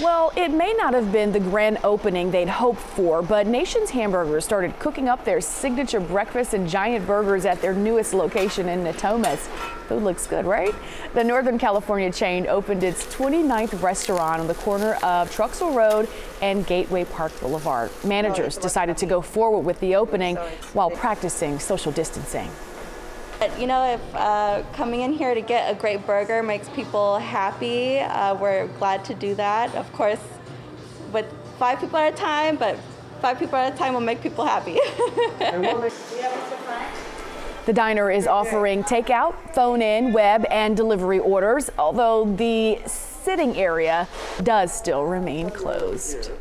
Well, it may not have been the grand opening they'd hoped for, but Nation's Hamburgers started cooking up their signature breakfast and giant burgers at their newest location in Natomas. Food looks good, right? The Northern California chain opened its 29th restaurant on the corner of Truxel Road and Gateway Park Boulevard. Managers decided to go forward with the opening while practicing social distancing. But, You know, if uh, coming in here to get a great burger makes people happy, uh, we're glad to do that. Of course, with five people at a time, but five people at a time will make people happy. The diner is offering takeout, phone in, web, and delivery orders, although the sitting area does still remain closed.